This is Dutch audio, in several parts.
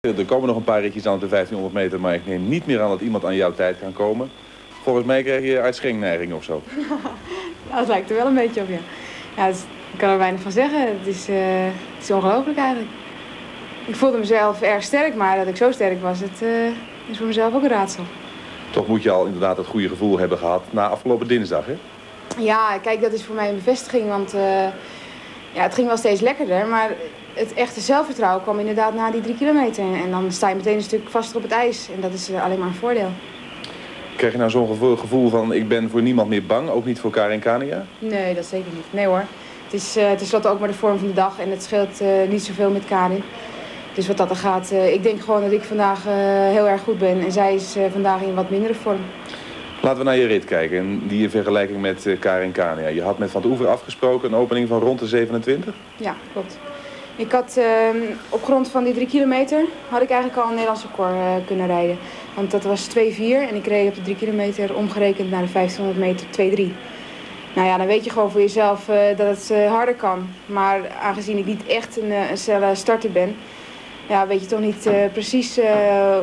Er komen nog een paar ritjes aan op de 1500 meter, maar ik neem niet meer aan dat iemand aan jouw tijd kan komen. Volgens mij krijg je uitschenkneiging of zo. Nou, het lijkt er wel een beetje op, ja. ja is- ik kan er weinig van zeggen. Het is, eh, het is ongelooflijk eigenlijk. Ik voelde mezelf erg sterk, maar dat ik zo sterk was, het eh, is voor mezelf ook een raadsel. Toch moet je al inderdaad het goede gevoel hebben gehad na afgelopen dinsdag, hè? Ja, kijk, dat is voor mij een bevestiging, want eh, ja, het ging wel steeds lekkerder. Maar het echte zelfvertrouwen kwam inderdaad na die drie kilometer. En dan sta je meteen een stuk vaster op het ijs. En dat is eh, alleen maar een voordeel. Krijg je nou zo'n gevoel, gevoel van ik ben voor niemand meer bang, ook niet voor Karin Kania? Nee, dat zeker niet. Nee hoor. Het is eh tenslotte ook maar de vorm van de dag en het scheelt eh, niet zoveel met Karin. Dus wat dat er gaat, ik denk gewoon dat ik vandaag heel erg goed ben. En zij is vandaag in wat mindere vorm. Laten we naar je rit kijken en die in vergelijking met eh, Karin Kania. Je had met Van de Oever afgesproken een opening van rond de 27. Ja, klopt. Ik had eh, op grond van die drie kilometer had ik eigenlijk al een Nederlands record eh, kunnen rijden. Want dat was 2-4 en ik reed op de drie kilometer omgerekend naar de 1500 meter 2-3. Nou ja, dan weet je gewoon voor jezelf eh, dat het harder kan. Maar aangezien ik niet echt een, een snelle starter ben, ja, weet je toch niet precies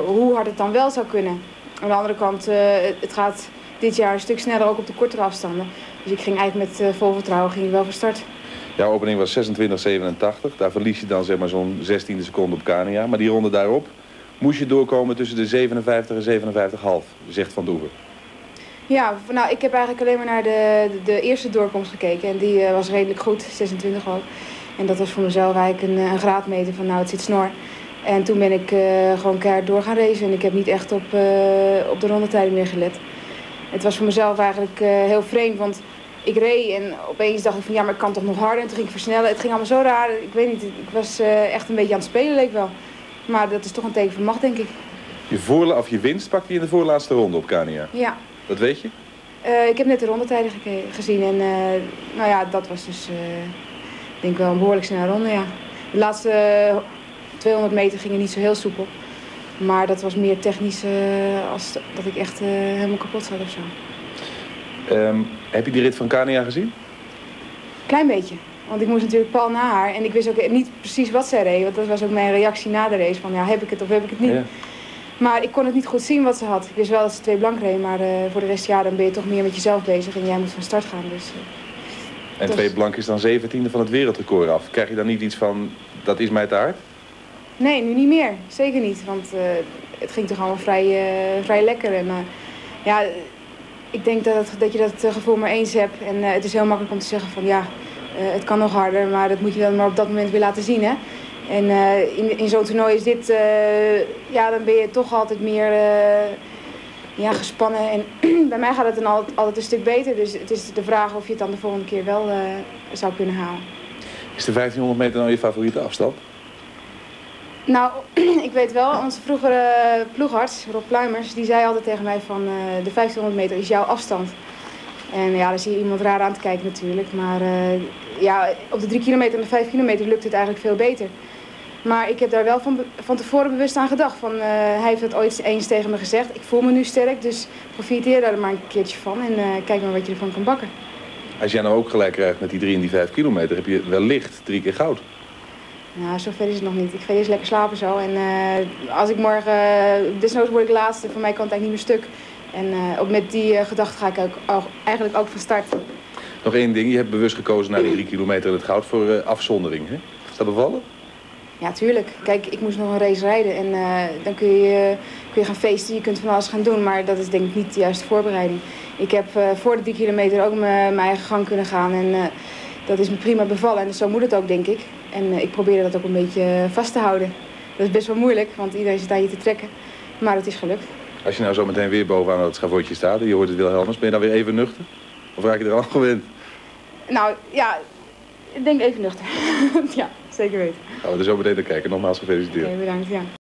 hoe hard het dan wel zou kunnen. Aan de andere kant, eh, het- gaat dit jaar een stuk sneller ook op de kortere afstanden. Dus ik ging eigenlijk met eh, vol vertrouwen ging ik wel van start. Jouw opening was 26,87. Daar verlies je dan zeg maar zo'n 16e seconde op Kania. Maar die ronde daarop moest je doorkomen tussen de 57 en 57,5, zegt Van de Oever. Ja, nou, ik heb eigenlijk alleen maar naar de, de, de eerste doorkomst gekeken. En die eh, was redelijk goed, 26 ook. En dat was voor mezelf eigenlijk een, een graadmeter van nou, het zit snor. En toen ben ik eh, gewoon keihard door gaan racen. En ik heb niet echt op, eh, op de rondetijden meer gelet. Het was voor mezelf eigenlijk eh, heel vreemd, want ik reed en opeens dacht ik van ja, maar ik kan toch nog harder. En toen ging ik versnellen. Het ging allemaal zo raar. Ik weet niet, ik was echt een beetje aan het spelen, leek wel. Maar dat is toch een teken van macht, denk ik. Je, voorla of je winst pakte je in de voorlaatste ronde op Kania. Ja, Dat weet je? Ik heb net de rondetijden geke- gezien en nou ja, dat was dus eh, ik denk wel een behoorlijk snelle ronde, ja. De laatste 200 meter gingen niet zo heel soepel. Maar dat was meer technisch eh, als dat ik echt eh, helemaal kapot zat of zo. Ehm, heb je die rit van Kania gezien? Klein beetje. Want ik moest natuurlijk pal na haar en ik wist ook niet precies wat zij reed. Want dat was ook mijn reactie na de race. Van ja, heb ik het of heb ik het niet? Ja. Maar ik kon het niet goed zien wat ze had. Ik wist wel dat ze twee blank reed, maar eh, voor de rest ja, dan ben je toch meer met jezelf bezig. En jij moet van start gaan. Dus. En twee blank is dan 17e van het wereldrecord af. Krijg je dan niet iets van, dat is mij te hard? Nee, nu niet meer. Zeker niet. Want eh, het ging toch allemaal vrij, eh, vrij lekker. En eh, ja, ik denk dat, dat je dat gevoel maar eens hebt. En het is heel makkelijk om te zeggen van ja, het kan nog harder. Maar dat moet je dan maar op dat moment weer laten zien. Hè? En in, in zo'n toernooi is dit, ja, dan ben je toch altijd meer ja, gespannen. En bij mij gaat het dan altijd, altijd een stuk beter. Dus het is de vraag of je het dan de volgende keer wel zou kunnen halen. Is de 1500 meter nou je favoriete afstand? Nou, ik weet wel, onze vroegere ploegarts, Rob Pluimers, die zei altijd tegen mij van eh, de 1500 meter is jouw afstand. En ja, daar zie je iemand raar aan te kijken natuurlijk. Maar eh, ja, op de 3 kilometer en de 5 kilometer lukt het eigenlijk veel beter. Maar ik heb daar wel van, van tevoren bewust aan gedacht. Van, eh, hij heeft dat ooit eens tegen me gezegd. Ik voel me nu sterk, dus profiteer daar maar een keertje van. En kijk maar wat je ervan kan bakken. Als jij nou ook gelijk krijgt met die 3 en die 5 kilometer, heb je wellicht drie keer goud. Nou, zover is het nog niet. Ik ga eerst lekker slapen zo. En eh, als ik morgen, uh, desnoods word ik laatste, van mij kan het eigenlijk niet meer stuk. En eh, ook met die gedachte ga ik ook, eigenlijk ook van start. Nog één ding, je hebt bewust gekozen naar die 3 kilometer en het goud voor afzondering. Hè? Is dat bevallen? Ja, tuurlijk. Kijk, ik moest nog een race rijden en dan kun je, kun je gaan feesten, je kunt van alles gaan doen. Maar dat is denk ik niet de juiste voorbereiding. Ik heb voor de 3 kilometer ook mijn eigen gang kunnen gaan en dat is me prima bevallen. En zo moet het ook, denk ik. En eh, ik probeerde dat ook een beetje vast te houden. Dat is best wel moeilijk, want iedereen zit aan je te trekken. Maar het is gelukt. Als je nou zo meteen weer bovenaan het schavotje staat en je hoort het Wilhelmus, ben je dan weer even nuchter? Of raak je er al gewend? Nou ja, ik denk even nuchter. ja, zeker weten. Gaan we er zo meteen naar kijken. Nogmaals gefeliciteerd. Oké, bedankt. Ja.